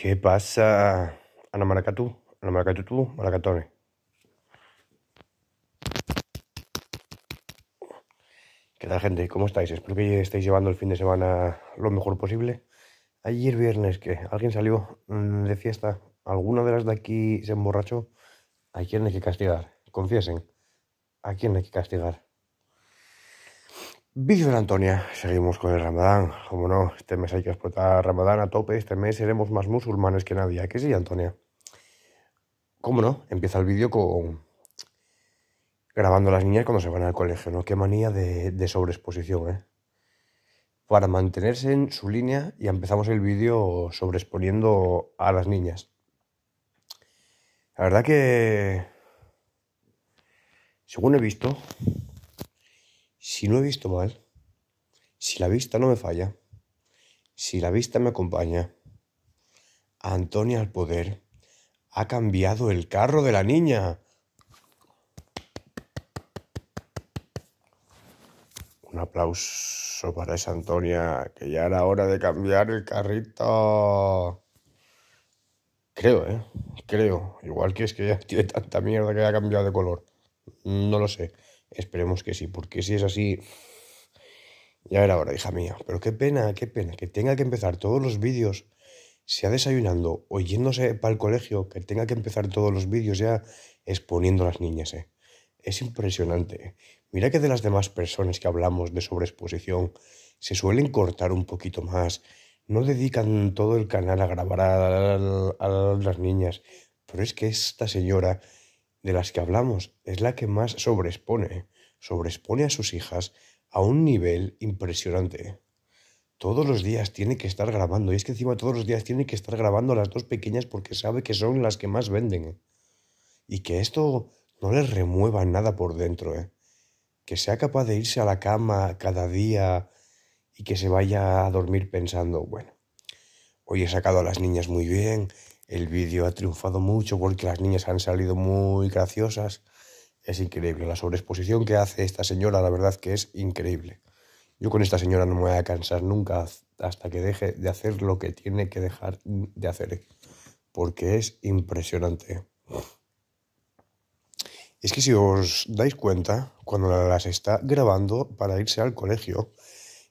¿Qué pasa, Ana Maracatú? Ana Maracatú, Maracatone. ¿Qué tal, gente? ¿Cómo estáis? Espero que estéis llevando el fin de semana lo mejor posible. Ayer viernes, ¿qué? ¿Alguien salió mm, de fiesta? ¿Alguna de las de aquí se emborrachó? ¿A quién hay que castigar? Confiesen. ¿A quién hay que castigar? Vídeo de Antonia. Seguimos con el Ramadán. Como no, este mes hay que explotar Ramadán a tope. Este mes seremos más musulmanes que nadie. ¿A qué sí, Antonia? ¿Cómo no? Empieza el vídeo con grabando a las niñas cuando se van al colegio, ¿no? Qué manía de, de sobreexposición, ¿eh? Para mantenerse en su línea y empezamos el vídeo sobreexponiendo a las niñas. La verdad que, según he visto, si no he visto mal, si la vista no me falla, si la vista me acompaña, Antonia al poder ha cambiado el carro de la niña. Un aplauso para esa Antonia, que ya era hora de cambiar el carrito. Creo, ¿eh? Creo. Igual que es que ya tiene tanta mierda que ha cambiado de color. No lo sé. Esperemos que sí, porque si es así, ya era hora, hija mía. Pero qué pena, qué pena que tenga que empezar todos los vídeos, sea desayunando o yéndose para el colegio, que tenga que empezar todos los vídeos ya exponiendo a las niñas, ¿eh? Es impresionante. Mira que de las demás personas que hablamos de sobreexposición se suelen cortar un poquito más, no dedican todo el canal a grabar a las niñas, pero es que esta señora de las que hablamos es la que más sobreexpone, sobreexpone a sus hijas a un nivel impresionante. Todos los días tiene que estar grabando, y es que encima todos los días tiene que estar grabando a las dos pequeñas porque sabe que son las que más venden. Y que esto no les remueva nada por dentro, ¿eh? que sea capaz de irse a la cama cada día y que se vaya a dormir pensando, bueno, hoy he sacado a las niñas muy bien, el vídeo ha triunfado mucho porque las niñas han salido muy graciosas. Es increíble la sobreexposición que hace esta señora, la verdad que es increíble. Yo con esta señora no me voy a cansar nunca hasta que deje de hacer lo que tiene que dejar de hacer, porque es impresionante. Es que si os dais cuenta, cuando las está grabando para irse al colegio,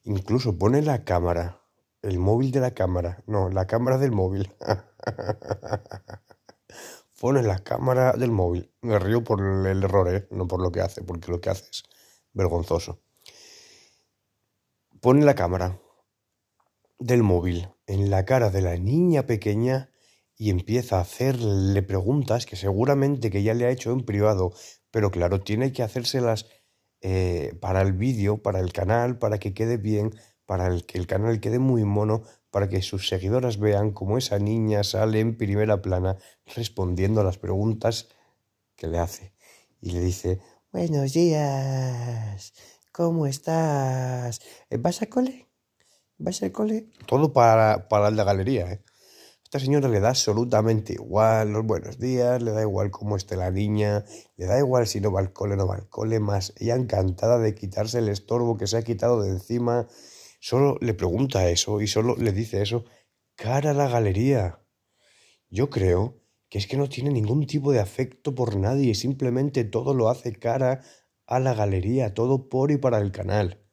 incluso pone la cámara, el móvil de la cámara, no, la cámara del móvil. Pone la cámara del móvil. Me río por el error, ¿eh? no por lo que hace, porque lo que hace es vergonzoso. Pone la cámara del móvil en la cara de la niña pequeña y empieza a hacerle preguntas que seguramente que ya le ha hecho en privado, pero claro, tiene que hacérselas eh, para el vídeo, para el canal, para que quede bien, para que el canal quede muy mono, para que sus seguidoras vean cómo esa niña sale en primera plana respondiendo a las preguntas que le hace. Y le dice, buenos días, ¿cómo estás? ¿Vas a cole? ¿Vas al cole? Todo para, para la galería, ¿eh? Esta señora le da absolutamente igual los buenos días, le da igual cómo esté la niña, le da igual si no va al cole o no va al cole, más ella encantada de quitarse el estorbo que se ha quitado de encima Solo le pregunta eso y solo le dice eso cara a la galería. Yo creo que es que no tiene ningún tipo de afecto por nadie, simplemente todo lo hace cara a la galería, todo por y para el canal.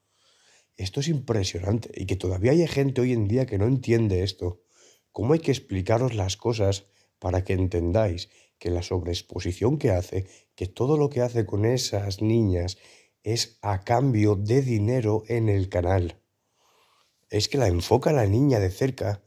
Esto es impresionante y que todavía hay gente hoy en día que no entiende esto. ¿Cómo hay que explicaros las cosas para que entendáis que la sobreexposición que hace, que todo lo que hace con esas niñas es a cambio de dinero en el canal? Es que la enfoca la niña de cerca,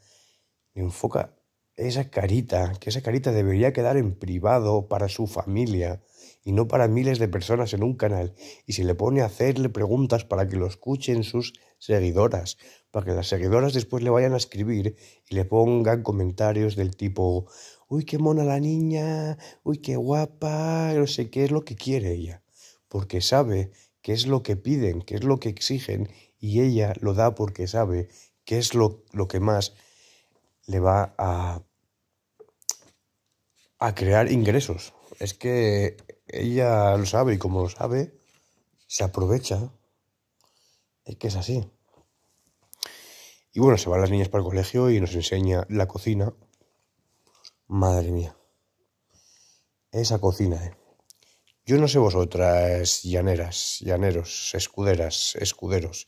enfoca esa carita, que esa carita debería quedar en privado para su familia y no para miles de personas en un canal, y se le pone a hacerle preguntas para que lo escuchen sus seguidoras, para que las seguidoras después le vayan a escribir y le pongan comentarios del tipo, uy, qué mona la niña, uy, qué guapa, no sé qué es lo que quiere ella, porque sabe qué es lo que piden, qué es lo que exigen y ella lo da porque sabe que es lo, lo que más le va a, a crear ingresos. Es que ella lo sabe y como lo sabe, se aprovecha. Es que es así. Y bueno, se van las niñas para el colegio y nos enseña la cocina. Madre mía. Esa cocina, ¿eh? Yo no sé vosotras, llaneras, llaneros, escuderas, escuderos.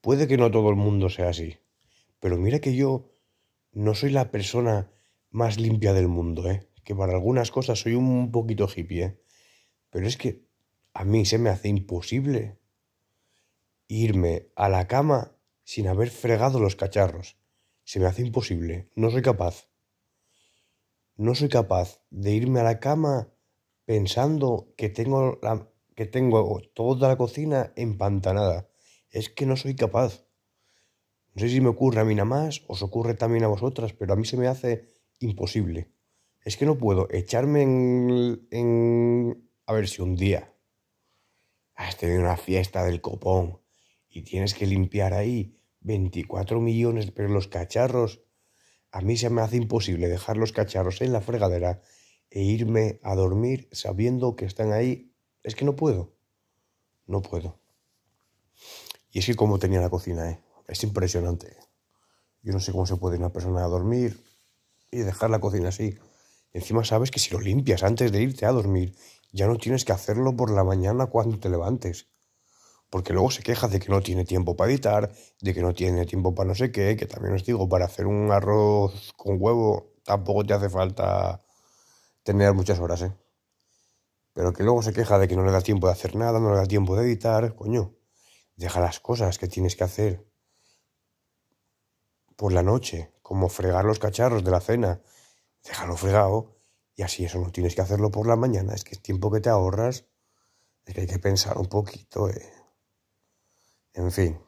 Puede que no todo el mundo sea así. Pero mira que yo no soy la persona más limpia del mundo, ¿eh? Que para algunas cosas soy un poquito hippie, ¿eh? Pero es que a mí se me hace imposible irme a la cama sin haber fregado los cacharros. Se me hace imposible. No soy capaz. No soy capaz de irme a la cama pensando que tengo, la, que tengo toda la cocina empantanada. Es que no soy capaz. No sé si me ocurre a mí nada más, os ocurre también a vosotras, pero a mí se me hace imposible. Es que no puedo echarme en, a ver si un día has tenido una fiesta del copón y tienes que limpiar ahí 24 millones, pero los cacharros, a mí se me hace imposible dejar los cacharros en la fregadera e irme a dormir sabiendo que están ahí. Es que no puedo. No puedo. Y es que como tenía la cocina, ¿eh? Es impresionante. Yo no sé cómo se puede una persona a dormir y dejar la cocina así. encima sabes que si lo limpias antes de irte a dormir, ya no tienes que hacerlo por la mañana cuando te levantes. Porque luego se queja de que no tiene tiempo para editar, de que no tiene tiempo para no sé qué, que también os digo, para hacer un arroz con huevo tampoco te hace falta tener muchas horas, ¿eh? Pero que luego se queja de que no le da tiempo de hacer nada, no le da tiempo de editar, coño. Deja las cosas que tienes que hacer por la noche, como fregar los cacharros de la cena, déjalo fregado y así eso no tienes que hacerlo por la mañana, es que es tiempo que te ahorras, es que hay que pensar un poquito, eh. En fin.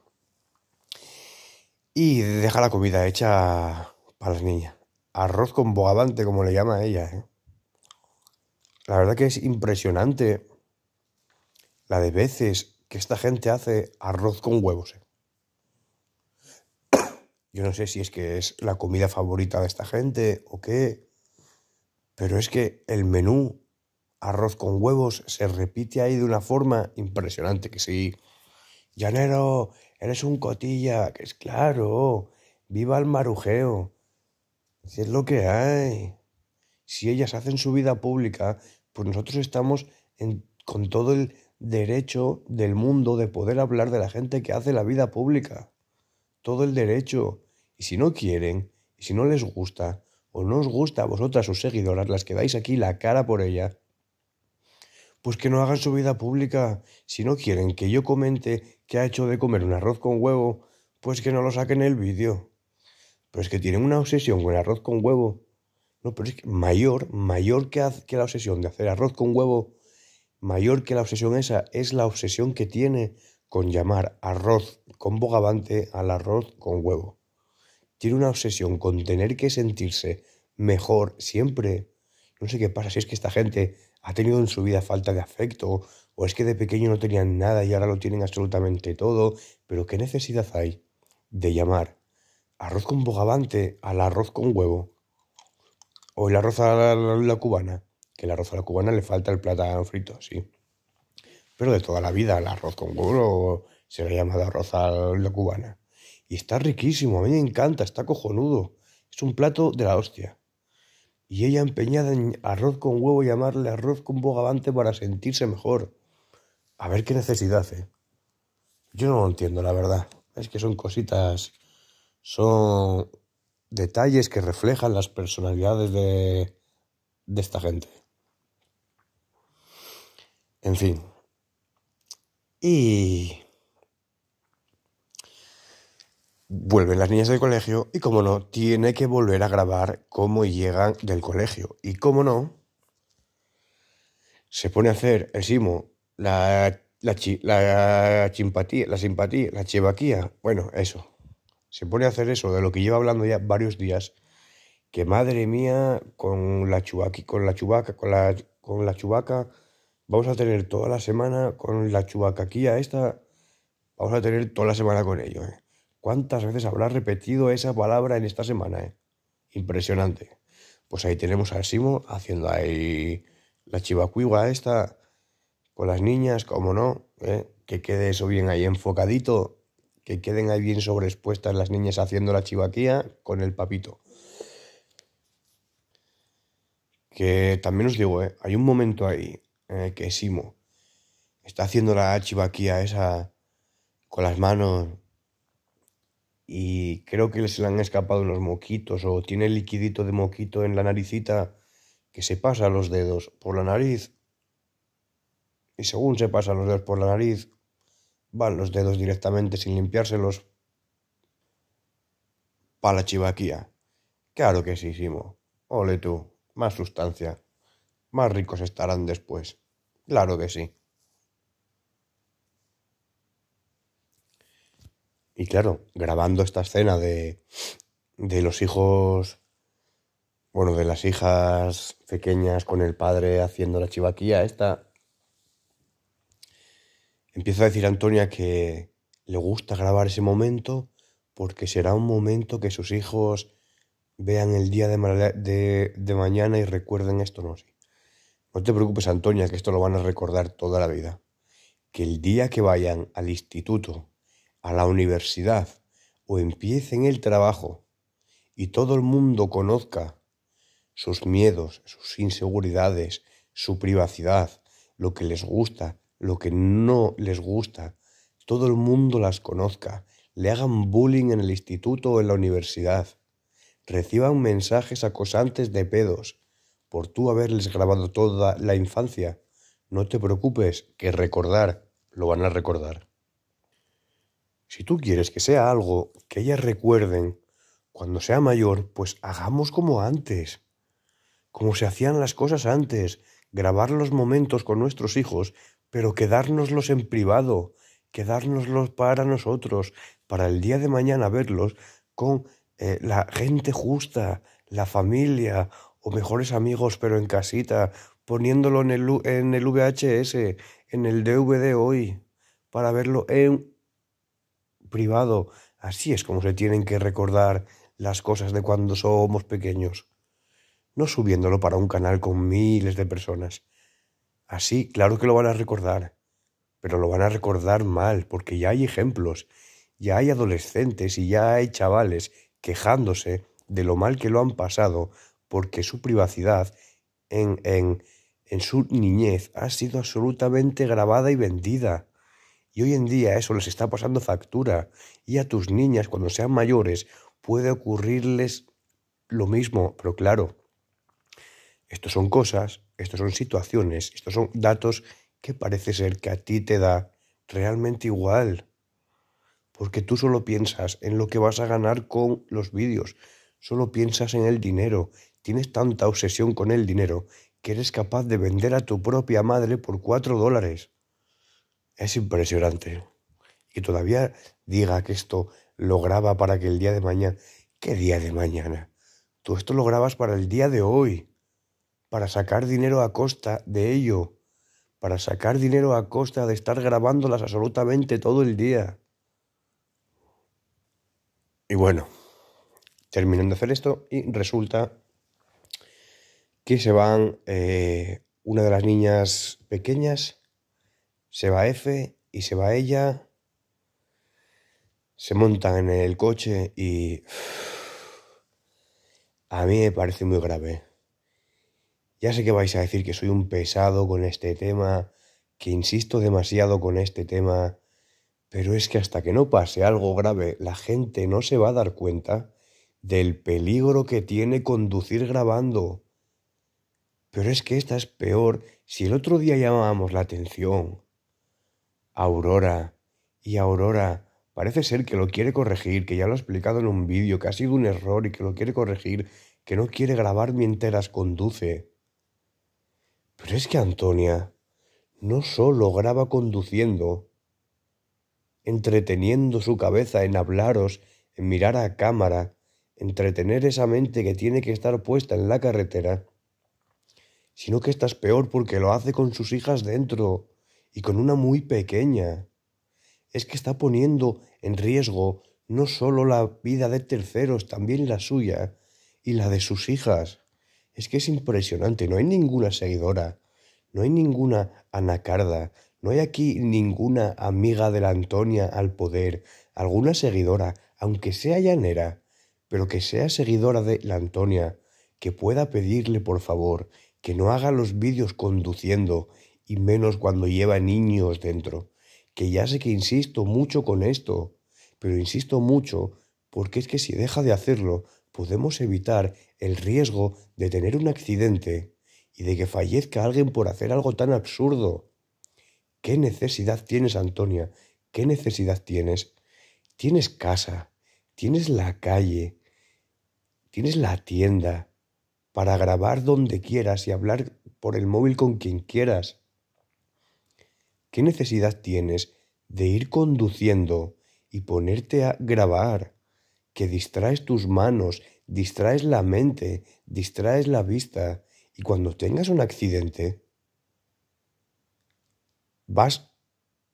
Y deja la comida hecha para las niñas. Arroz con bogavante, como le llama ella, eh. La verdad que es impresionante la de veces que esta gente hace arroz con huevos. Eh. Yo no sé si es que es la comida favorita de esta gente o qué, pero es que el menú arroz con huevos se repite ahí de una forma impresionante, que sí. Llanero, eres un cotilla, que es claro, viva el marujeo. Si es lo que hay. Si ellas hacen su vida pública, pues nosotros estamos con todo el derecho del mundo de poder hablar de la gente que hace la vida pública todo el derecho. Y si no quieren, y si no les gusta, o no os gusta a vosotras, sus seguidoras, las que dais aquí la cara por ella, pues que no hagan su vida pública. Si no quieren que yo comente que ha hecho de comer un arroz con huevo, pues que no lo saquen el vídeo. Pero es que tienen una obsesión con arroz con huevo. No, pero es que mayor, mayor que la obsesión de hacer arroz con huevo, mayor que la obsesión esa, es la obsesión que tiene con llamar arroz con bogavante al arroz con huevo. Tiene una obsesión con tener que sentirse mejor siempre. No sé qué pasa, si es que esta gente ha tenido en su vida falta de afecto, o es que de pequeño no tenían nada y ahora lo tienen absolutamente todo, pero ¿qué necesidad hay de llamar arroz con bogavante al arroz con huevo? O el arroz a la, cubana, que el arroz a la cubana le falta el plátano frito, sí pero de toda la vida. El arroz con huevo se le ha llamado arroz a la cubana. Y está riquísimo, a mí me encanta, está cojonudo. Es un plato de la hostia. Y ella empeñada en arroz con huevo llamarle arroz con bogavante para sentirse mejor. A ver qué necesidad, ¿eh? Yo no lo entiendo, la verdad. Es que son cositas, son detalles que reflejan las personalidades de, de esta gente. En fin, y vuelven las niñas del colegio y como no, tiene que volver a grabar cómo llegan del colegio. Y como no, se pone a hacer el simo, la, la, la simpatía, la simpatía, la chivaquía, bueno, eso. Se pone a hacer eso de lo que lleva hablando ya varios días. Que madre mía, con la chubaqui, con la chubaca, con la, con la chubaca Vamos a tener toda la semana con la chubacaquía esta. Vamos a tener toda la semana con ello. ¿eh? ¿Cuántas veces habrá repetido esa palabra en esta semana? Eh? Impresionante. Pues ahí tenemos a Simo haciendo ahí la chivacuigua esta con las niñas, como no, ¿eh? que quede eso bien ahí enfocadito, que queden ahí bien sobreexpuestas las niñas haciendo la chivaquía con el papito. Que también os digo, ¿eh? hay un momento ahí que Simo está haciendo la chivaquía esa con las manos y creo que se le han escapado unos moquitos o tiene el liquidito de moquito en la naricita que se pasa los dedos por la nariz y según se pasa los dedos por la nariz van los dedos directamente sin limpiárselos para la chivaquía. Claro que sí, Simo. Ole tú, más sustancia. Más ricos estarán después. Claro que sí. Y claro, grabando esta escena de, de los hijos, bueno, de las hijas pequeñas con el padre haciendo la chivaquía, esta, empieza a decir Antonia que le gusta grabar ese momento porque será un momento que sus hijos vean el día de, de, mañana y recuerden esto, no sé. No te preocupes, Antonia, que esto lo van a recordar toda la vida. Que el día que vayan al instituto a la universidad o empiecen el trabajo y todo el mundo conozca sus miedos, sus inseguridades, su privacidad, lo que les gusta, lo que no les gusta, todo el mundo las conozca, le hagan bullying en el instituto o en la universidad, reciban mensajes acosantes de pedos por tú haberles grabado toda la infancia, no te preocupes, que recordar lo van a recordar. Si tú quieres que sea algo que ellas recuerden cuando sea mayor, pues hagamos como antes, como se hacían las cosas antes, grabar los momentos con nuestros hijos, pero quedárnoslos en privado, quedárnoslos para nosotros, para el día de mañana verlos con eh, la gente justa, la familia o mejores amigos, pero en casita, poniéndolo en el, en el VHS, en el DVD hoy, para verlo en privado. Así es como se tienen que recordar las cosas de cuando somos pequeños. No subiéndolo para un canal con miles de personas. Así, claro que lo van a recordar, pero lo van a recordar mal, porque ya hay ejemplos, ya hay adolescentes y ya hay chavales quejándose de lo mal que lo han pasado, porque su privacidad en, su niñez ha sido absolutamente grabada y vendida. Y hoy en día eso les está pasando factura. Y a tus niñas, cuando sean mayores, puede ocurrirles lo mismo. Pero claro, estos son cosas, estas son situaciones, estos son datos que parece ser que a ti te da realmente igual. Porque tú solo piensas en lo que vas a ganar con los vídeos, solo piensas en el dinero, tienes tanta obsesión con el dinero que eres capaz de vender a tu propia madre por cuatro dólares. Es impresionante. Y todavía diga que esto lo graba para que el día de mañana... ¿Qué día de mañana? Tú esto lo grabas para el día de hoy, para sacar dinero a costa de ello, para sacar dinero a costa de estar grabándolas absolutamente todo el día. Y bueno, terminan de hacer esto y resulta que se van eh, una de las niñas pequeñas se va F y se va ella. Se montan en el coche y... A mí me parece muy grave. Ya sé que vais a decir que soy un pesado con este tema, que insisto demasiado con este tema, pero es que hasta que no pase algo grave, la gente no se va a dar cuenta del peligro que tiene conducir grabando. Pero es que esta es peor si el otro día llamábamos la atención Aurora. Y Aurora parece ser que lo quiere corregir, que ya lo ha explicado en un vídeo, que ha sido un error y que lo quiere corregir, que no quiere grabar mientras conduce. Pero es que Antonia no solo graba conduciendo, entreteniendo su cabeza en hablaros, en mirar a cámara, entretener esa mente que tiene que estar puesta en la carretera, sino que estás peor porque lo hace con sus hijas dentro, y con una muy pequeña. Es que está poniendo en riesgo no solo la vida de terceros, también la suya y la de sus hijas. Es que es impresionante, no hay ninguna seguidora, no hay ninguna anacarda, no hay aquí ninguna amiga de la Antonia al poder, alguna seguidora, aunque sea llanera, pero que sea seguidora de la Antonia, que pueda pedirle por favor que no haga los vídeos conduciendo y menos cuando lleva niños dentro. Que ya sé que insisto mucho con esto, pero insisto mucho porque es que si deja de hacerlo podemos evitar el riesgo de tener un accidente y de que fallezca alguien por hacer algo tan absurdo. ¿Qué necesidad tienes, Antonia? ¿Qué necesidad tienes? Tienes casa, tienes la calle, tienes la tienda para grabar donde quieras y hablar por el móvil con quien quieras. ¿Qué necesidad tienes de ir conduciendo y ponerte a grabar? Que distraes tus manos, distraes la mente, distraes la vista y cuando tengas un accidente vas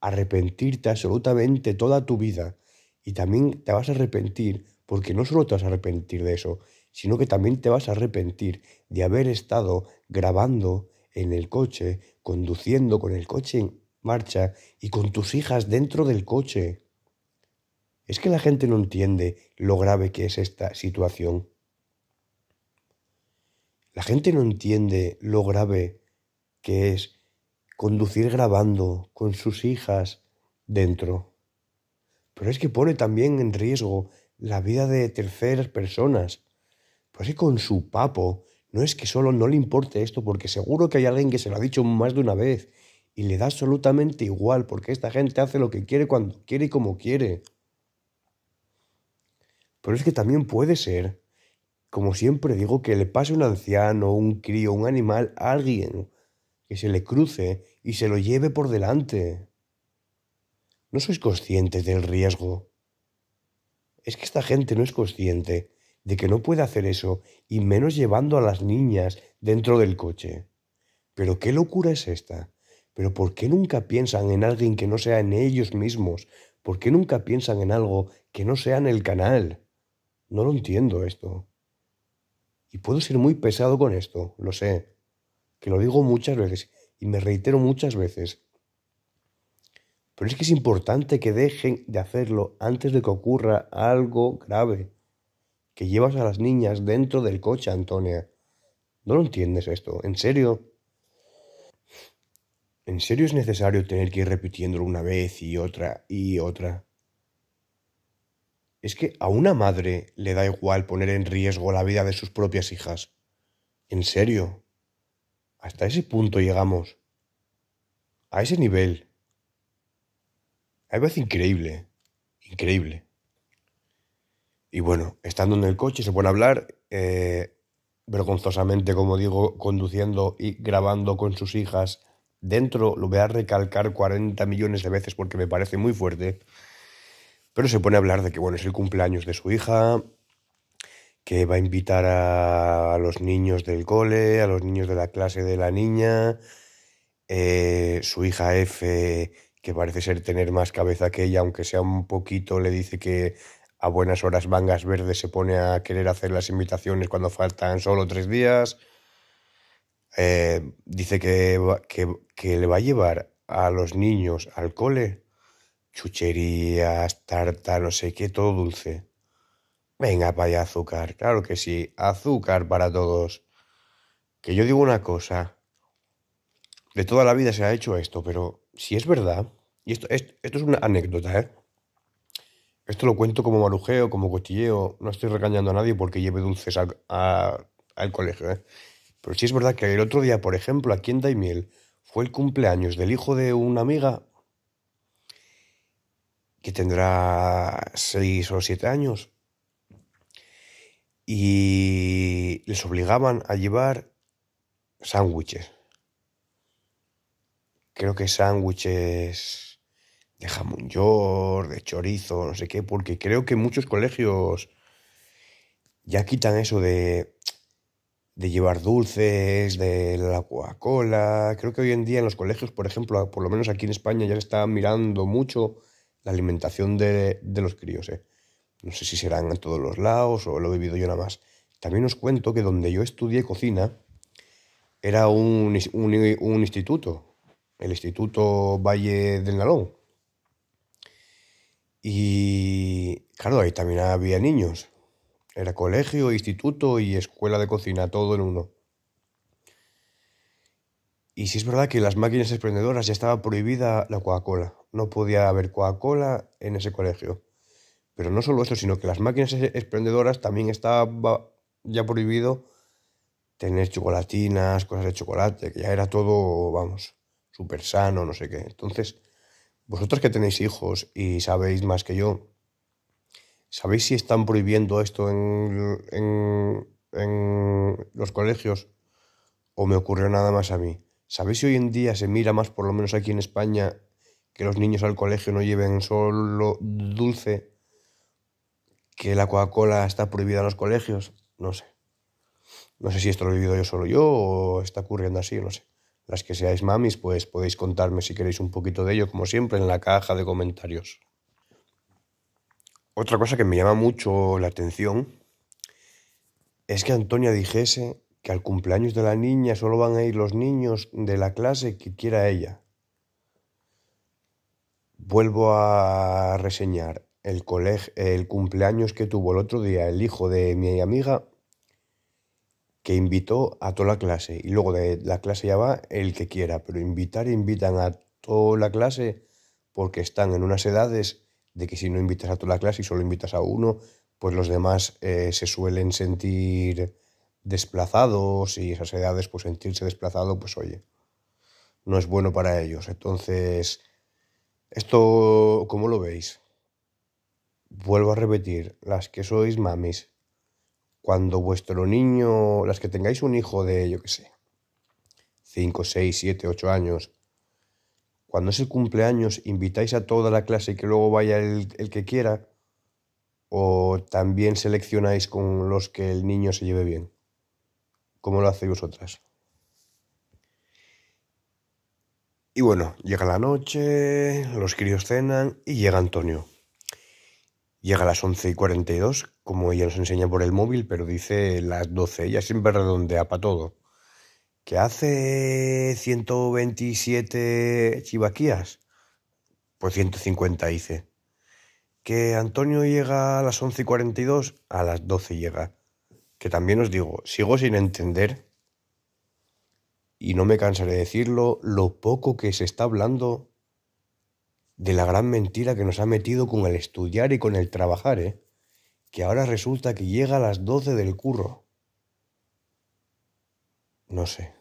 a arrepentirte absolutamente toda tu vida y también te vas a arrepentir, porque no solo te vas a arrepentir de eso, sino que también te vas a arrepentir de haber estado grabando en el coche, conduciendo con el coche en marcha y con tus hijas dentro del coche. Es que la gente no entiende lo grave que es esta situación. La gente no entiende lo grave que es conducir grabando con sus hijas dentro pero es que pone también en riesgo la vida de terceras personas. Pues con su papo no es que solo no le importe esto, porque seguro que hay alguien que se lo ha dicho más de una vez y le da absolutamente igual, porque esta gente hace lo que quiere cuando quiere y como quiere. Pero es que también puede ser, como siempre digo, que le pase un anciano, un crío, un animal a alguien, que se le cruce y se lo lleve por delante. ¿No sois conscientes del riesgo? Es que esta gente no es consciente de que no puede hacer eso y menos llevando a las niñas dentro del coche. Pero qué locura es esta. Pero ¿por qué nunca piensan en alguien que no sea en ellos mismos? ¿Por qué nunca piensan en algo que no sea en el canal? No lo entiendo esto. Y puedo ser muy pesado con esto, lo sé, que lo digo muchas veces y me reitero muchas veces, pero es que es importante que dejen de hacerlo antes de que ocurra algo grave. Que llevas a las niñas dentro del coche, Antonia. ¿No lo entiendes esto? ¿En serio? ¿En serio es necesario tener que ir repitiéndolo una vez y otra y otra? Es que a una madre le da igual poner en riesgo la vida de sus propias hijas. ¿En serio? Hasta ese punto llegamos. A ese nivel. A me increíble, increíble. Y bueno, estando en el coche se pone a hablar, eh, vergonzosamente, como digo, conduciendo y grabando con sus hijas dentro, lo voy a recalcar 40 millones de veces porque me parece muy fuerte, pero se pone a hablar de que, bueno, es el cumpleaños de su hija, que va a invitar a, los niños del cole, a los niños de la clase de la niña, eh, su hija F que parece ser tener más cabeza que ella, aunque sea un poquito, le dice que a buenas horas Mangas Verdes se pone a querer hacer las invitaciones cuando faltan solo tres días. Eh, dice que, que, le va a llevar a los niños al cole chucherías, tarta, no sé qué, todo dulce. Venga para allá azúcar, claro que sí, azúcar para todos. Que yo digo una cosa, de toda la vida se ha hecho esto, pero si es verdad, y esto, esto, es una anécdota, ¿eh? Esto lo cuento como marujeo, como cotilleo. No estoy regañando a nadie porque lleve dulces al, colegio, ¿eh? Pero sí es verdad que el otro día, por ejemplo, aquí en Daimiel, fue el cumpleaños del hijo de una amiga que tendrá seis o siete años. Y les obligaban a llevar sándwiches. Creo que sándwiches de jamón york, de chorizo, no sé qué, porque creo que muchos colegios ya quitan eso de, de llevar dulces, de la Coca-Cola. Creo que hoy en día en los colegios, por ejemplo, por lo menos aquí en España, ya se está mirando mucho la alimentación de, los críos. ¿eh? No sé si serán en todos los lados o lo he vivido yo nada más. También os cuento que donde yo estudié cocina era un, un, un instituto, el Instituto Valle del Nalón. Y claro, ahí también había niños. Era colegio, instituto y escuela de cocina, todo en uno. Y si es verdad que las máquinas exprendedoras ya estaba prohibida la Coca-Cola. No podía haber Coca-Cola en ese colegio. Pero no solo eso, sino que las máquinas exprendedoras también estaba ya prohibido tener chocolatinas, cosas de chocolate, que ya era todo, vamos, súper sano, no sé qué. Entonces, vosotros que tenéis hijos y sabéis más que yo, ¿sabéis si están prohibiendo esto en, en, los colegios o me ocurrió nada más a mí? ¿Sabéis si hoy en día se mira más, por lo menos aquí en España, que los niños al colegio no lleven solo dulce? ¿Que la Coca-Cola está prohibida en los colegios? No sé. No sé si esto lo he vivido yo solo yo o está ocurriendo así, no sé. Las que seáis mamis, pues podéis contarme si queréis un poquito de ello, como siempre, en la caja de comentarios. Otra cosa que me llama mucho la atención es que Antonia dijese que al cumpleaños de la niña solo van a ir los niños de la clase que quiera ella. Vuelvo a reseñar el, el cumpleaños que tuvo el otro día el hijo de mi amiga, que invitó a toda la clase. Y luego de la clase ya va el que quiera, pero invitar invitan a toda la clase porque están en unas edades de que si no invitas a toda la clase y solo invitas a uno, pues los demás eh, se suelen sentir desplazados y esas edades, pues sentirse desplazado, pues oye, no es bueno para ellos. Entonces, esto, ¿cómo lo veis? Vuelvo a repetir, las que sois mamis, cuando vuestro niño, las que tengáis un hijo de, yo qué sé, 5, 6, 7, 8 años, cuando es el cumpleaños, invitáis a toda la clase y que luego vaya el, el que quiera, o también seleccionáis con los que el niño se lleve bien. ¿Cómo lo hacéis vosotras? Y bueno, llega la noche, los críos cenan y llega Antonio. Llega a las 11 y 42, como ella nos enseña por el móvil, pero dice las 12. Ella siempre redondea para todo. ¿Que hace 127 chivaquías? Pues 150 dice. ¿Que Antonio llega a las 11 y 42? A las 12 llega que también os digo, sigo sin entender, y no me cansaré de decirlo, lo poco que se está hablando de la gran mentira que nos ha metido con el estudiar y con el trabajar, ¿eh? que ahora resulta que llega a las 12 del curro. No sé.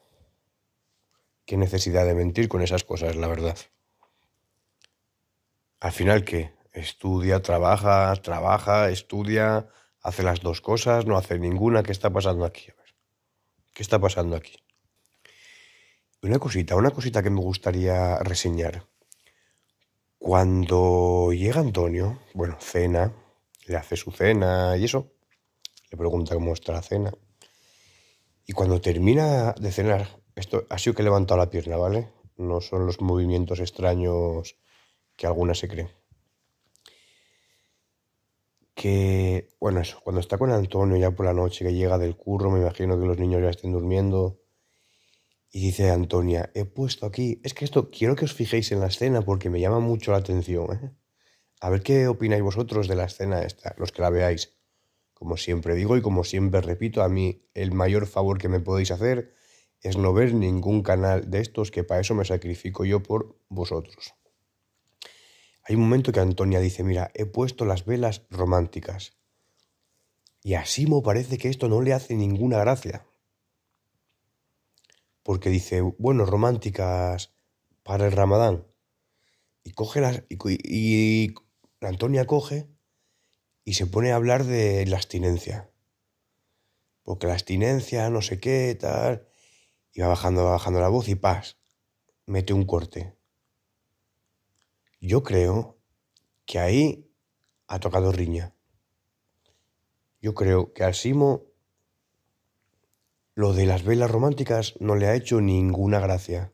Qué necesidad de mentir con esas cosas, la verdad. Al final, ¿qué? Estudia, trabaja, trabaja, estudia, hace las dos cosas, no hace ninguna. ¿Qué está pasando aquí? ¿qué está pasando aquí? Una cosita, una cosita que me gustaría reseñar. Cuando llega Antonio, bueno, cena, le hace su cena y eso, le pregunta cómo está la cena. Y cuando termina de cenar, esto ha sido que he levantado la pierna, ¿vale? No son los movimientos extraños que algunas se creen que, bueno, eso, cuando está con Antonio ya por la noche, que llega del curro, me imagino que los niños ya estén durmiendo, y dice Antonia, he puesto aquí, es que esto quiero que os fijéis en la escena porque me llama mucho la atención. ¿eh? A ver qué opináis vosotros de la escena esta, los que la veáis. Como siempre digo y como siempre repito, a mí el mayor favor que me podéis hacer es no ver ningún canal de estos, que para eso me sacrifico yo por vosotros. Hay un momento que Antonia dice, mira, he puesto las velas románticas. Y a Simo parece que esto no le hace ninguna gracia. Porque dice, bueno, románticas para el ramadán. Y coge las... Y, Antonia coge y se pone a hablar de la abstinencia. Porque la abstinencia, no sé qué, tal. Y va bajando, va bajando la voz y paz. Mete un corte. Yo creo que ahí ha tocado riña. Yo creo que al Simo lo de las velas románticas no le ha hecho ninguna gracia.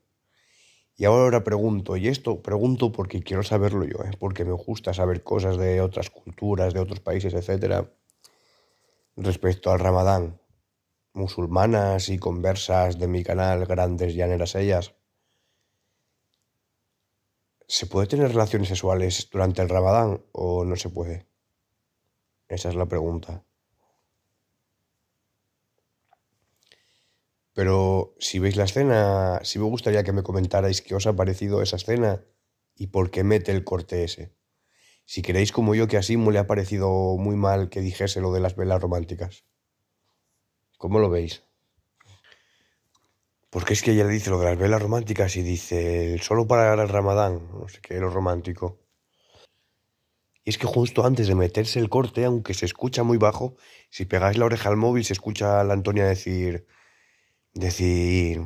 Y ahora pregunto, y esto pregunto porque quiero saberlo yo, ¿eh? porque me gusta saber cosas de otras culturas, de otros países, etc. Respecto al ramadán, musulmanas y conversas de mi canal, grandes llaneras ellas, ¿Se puede tener relaciones sexuales durante el Ramadán o no se puede? Esa es la pregunta. Pero si veis la escena, sí me gustaría que me comentarais qué os ha parecido esa escena y por qué mete el corte ese. Si queréis como yo que a Simo le ha parecido muy mal que dijese lo de las velas románticas. ¿Cómo lo veis? Porque es que ella le dice lo de las velas románticas y dice solo para el ramadán, no sé qué, lo romántico. Y es que justo antes de meterse el corte, aunque se escucha muy bajo, si pegáis la oreja al móvil se escucha a la Antonia decir, decir,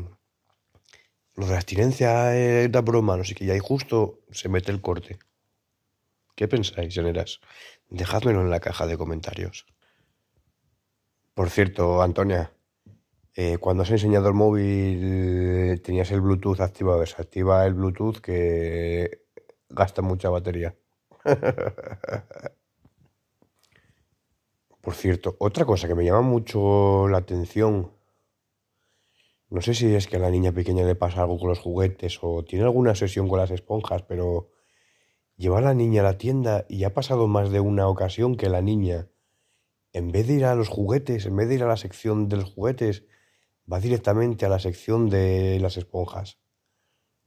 lo de la abstinencia una broma, no sé qué, y ahí justo se mete el corte. ¿Qué pensáis, generas? Dejádmelo en la caja de comentarios. Por cierto, Antonia, eh, cuando has enseñado el móvil tenías el Bluetooth activado. Desactiva el Bluetooth que gasta mucha batería. Por cierto, otra cosa que me llama mucho la atención, no sé si es que a la niña pequeña le pasa algo con los juguetes o tiene alguna sesión con las esponjas, pero lleva a la niña a la tienda y ha pasado más de una ocasión que la niña, en vez de ir a los juguetes, en vez de ir a la sección de los juguetes, va directamente a la sección de las esponjas.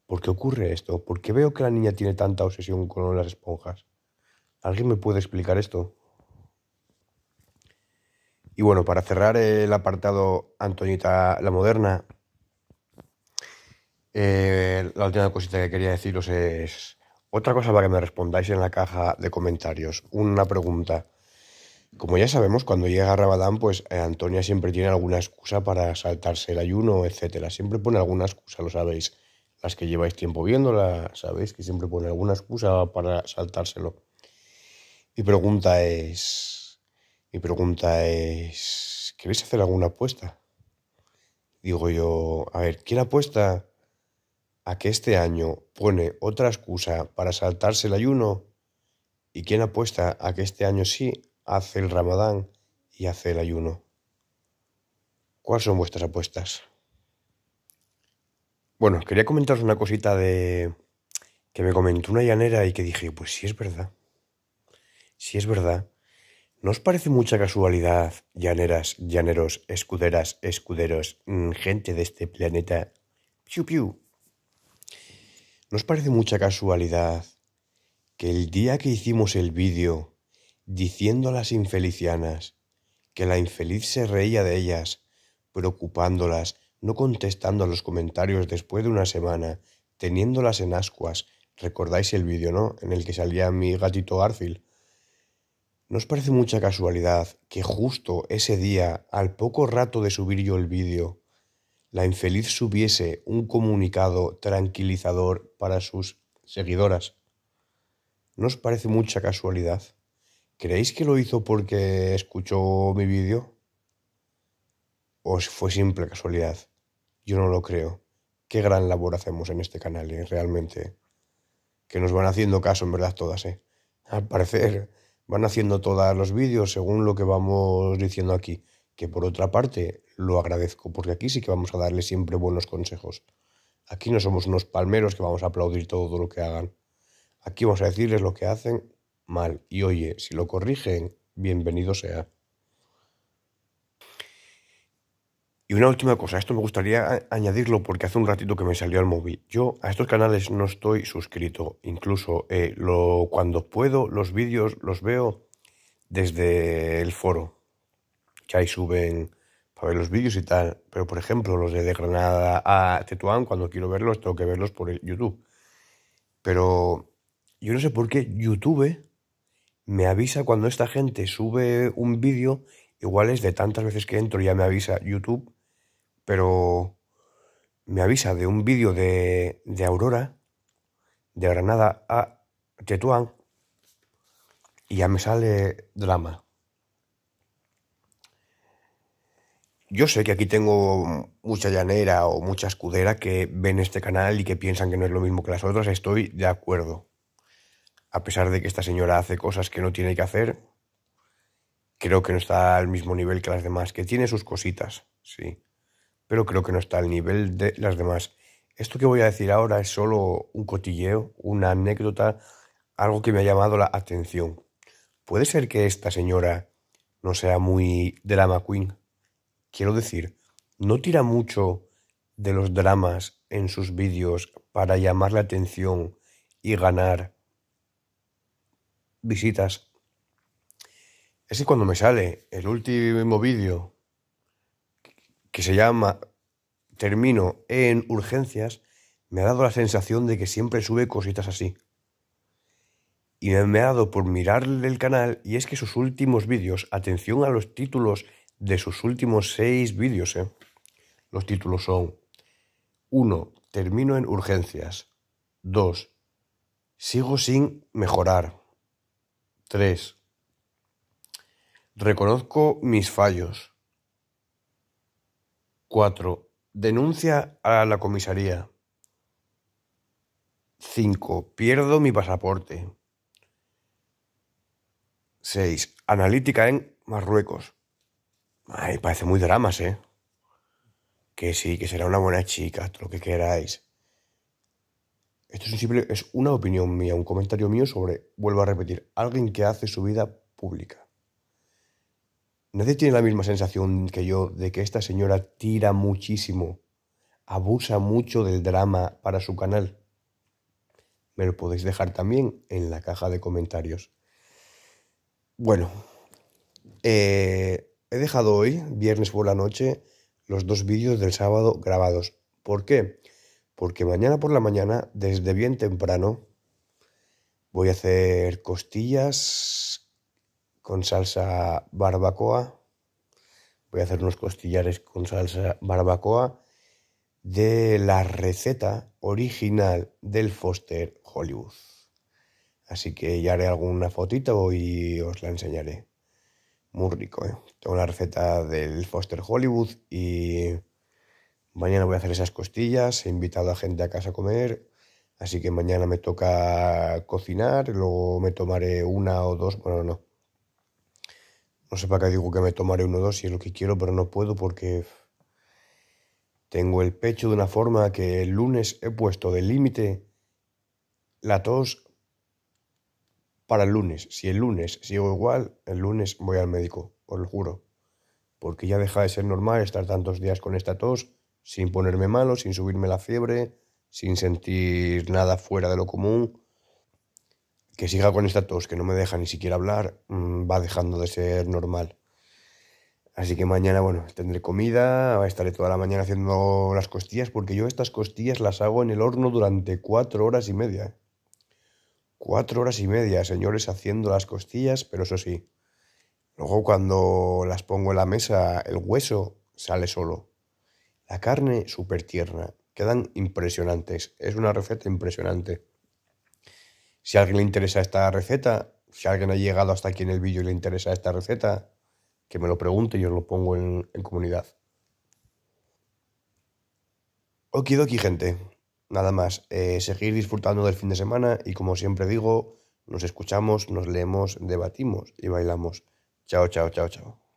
¿Por qué ocurre esto? ¿Por qué veo que la niña tiene tanta obsesión con las esponjas? ¿Alguien me puede explicar esto? Y bueno, para cerrar el apartado Antoñita la Moderna, eh, la última cosita que quería deciros es otra cosa para que me respondáis en la caja de comentarios. Una pregunta. Como ya sabemos, cuando llega Ramadán, pues eh, Antonia siempre tiene alguna excusa para saltarse el ayuno, etcétera. Siempre pone alguna excusa, lo sabéis. Las que lleváis tiempo viéndola, sabéis que siempre pone alguna excusa para saltárselo. Mi pregunta es. Mi pregunta es. ¿Queréis hacer alguna apuesta? Digo yo, a ver, ¿quién apuesta a que este año pone otra excusa para saltarse el ayuno? ¿Y quién apuesta a que este año sí hace el ramadán y hace el ayuno? ¿Cuáles son vuestras apuestas? Bueno, quería comentaros una cosita de que me comentó una llanera y que dije, pues sí es verdad si es verdad, ¿no os parece mucha casualidad, llaneras, llaneros, escuderas, escuderos, mm, gente de este planeta? Piu, piu. ¿No os parece mucha casualidad que el día que hicimos el vídeo diciendo a las infelicianas que la infeliz se reía de ellas, preocupándolas, no contestando a los comentarios después de una semana, teniéndolas en ascuas, recordáis el vídeo, ¿no? En el que salía mi gatito Garfield ¿No os parece mucha casualidad que justo ese día, al poco rato de subir yo el vídeo, la infeliz subiese un comunicado tranquilizador para sus seguidoras? ¿No os parece mucha casualidad? ¿Creéis que lo hizo porque escuchó mi vídeo? ¿O fue simple casualidad? Yo no lo creo. Qué gran labor hacemos en este canal, ¿eh? realmente. Que nos van haciendo caso, en verdad, todas, ¿eh? Al parecer van haciendo todos los vídeos según lo que vamos diciendo aquí. Que por otra parte lo agradezco, porque aquí sí que vamos a darle siempre buenos consejos. Aquí no somos unos palmeros que vamos a aplaudir todo lo que hagan. Aquí vamos a decirles lo que hacen mal. Y oye, si lo corrigen, bienvenido sea. Y una última cosa, esto me gustaría añadirlo porque hace un ratito que me salió al móvil. Yo a estos canales no estoy suscrito, incluso eh, cuando puedo los vídeos los veo desde el foro, que ahí suben para ver los vídeos y tal. Pero por ejemplo, los de, de Granada a Tetuán, cuando quiero verlos, tengo que verlos por el YouTube. Pero yo no sé por qué YouTube me avisa cuando esta gente sube un vídeo, igual es de tantas veces que entro, ya me avisa YouTube pero me avisa de un vídeo de, Aurora, de Granada a Tetuán, y ya me sale drama. Yo sé que aquí tengo mucha llanera o mucha escudera que ven este canal y que piensan que no es lo mismo que las otras. Estoy de acuerdo. A pesar de que esta señora hace cosas que no tiene que hacer, creo que no está al mismo nivel que las demás, que tiene sus cositas, sí pero creo que no está al nivel de las demás. Esto que voy a decir ahora es solo un cotilleo, una anécdota, algo que me ha llamado la atención. ¿Puede ser que esta señora no sea muy drama queen? Quiero decir, no tira mucho de los dramas en sus vídeos para llamar la atención y ganar visitas. Es cuando me sale el último vídeo que se llama Termino en urgencias, me ha dado la sensación de que siempre sube cositas así. Y me ha dado por mirarle el canal y es que sus últimos vídeos, atención a los títulos de sus últimos seis vídeos, ¿eh? Los títulos son 1. Termino en urgencias. 2. Sigo sin mejorar. 3. Reconozco mis fallos. 4. Denuncia a la comisaría. 5. Pierdo mi pasaporte. 6. Analítica en Marruecos. Ay, parece muy dramas, ¿eh? Que sí, que será una buena chica, lo que queráis. Esto es, un simple, es una opinión mía, un comentario mío sobre, vuelvo a repetir, alguien que hace su vida pública. Nadie tiene la misma sensación que yo de que esta señora tira muchísimo, abusa mucho del drama para su canal. Me lo podéis dejar también en la caja de comentarios. Bueno, eh, he dejado hoy, viernes por la noche, los dos vídeos del sábado grabados. ¿Por qué? Porque mañana por la mañana, desde bien temprano, voy a hacer costillas con salsa barbacoa. Voy a hacer unos costillares con salsa barbacoa de la receta original del Foster Hollywood. Así que ya haré alguna fotito y os la enseñaré. Muy rico, ¿eh? Tengo la receta del Foster Hollywood y mañana voy a hacer esas costillas. He invitado a gente a casa a comer. Así que mañana me toca cocinar, luego me tomaré una o dos, bueno, no. No sé para qué digo que me tomaré uno o dos si es lo que quiero, pero no puedo porque tengo el pecho de una forma que el lunes he puesto de límite la tos para el lunes. Si el lunes sigo igual, el lunes voy al médico, os lo juro. Porque ya deja de ser normal estar tantos días con esta tos sin ponerme malo, sin subirme la fiebre, sin sentir nada fuera de lo común. Que siga con esta tos que no me deja ni siquiera hablar, mm, va dejando de ser normal. Así que mañana, bueno, tendré comida, estaré toda la mañana haciendo las costillas, porque yo estas costillas las hago en el horno durante cuatro horas y media. ¿eh? Cuatro horas y media, señores, haciendo las costillas, pero eso sí. Luego cuando las pongo en la mesa, el hueso sale solo. La carne súper tierna. Quedan impresionantes. Es una receta impresionante. Si a alguien le interesa esta receta, si alguien ha llegado hasta aquí en el vídeo y le interesa esta receta, que me lo pregunte y os lo pongo en, en comunidad. Okidoki, gente nada más, eh, seguir disfrutando del fin de semana y como siempre digo, nos escuchamos, nos leemos, debatimos y bailamos. Chao, chao, chao, chao.